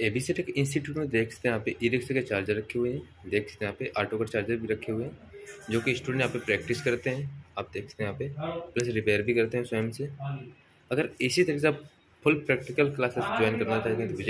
A B C tech institute में देख सकते हैं यहाँ पे ई रिक्शा के चार्जर रखे हुए हैं। देख सकते हैं यहाँ पे ऑटो का चार्जर भी रखे हुए हैं, जो कि स्टूडेंट यहाँ पे प्रैक्टिस करते हैं। आप देख सकते हैं यहाँ पे प्लस रिपेयर भी करते हैं स्वयं से। अगर इसी तरीके से आप फुल प्रैक्टिकल क्लासेस ज्वाइन करना चाहते हैं तो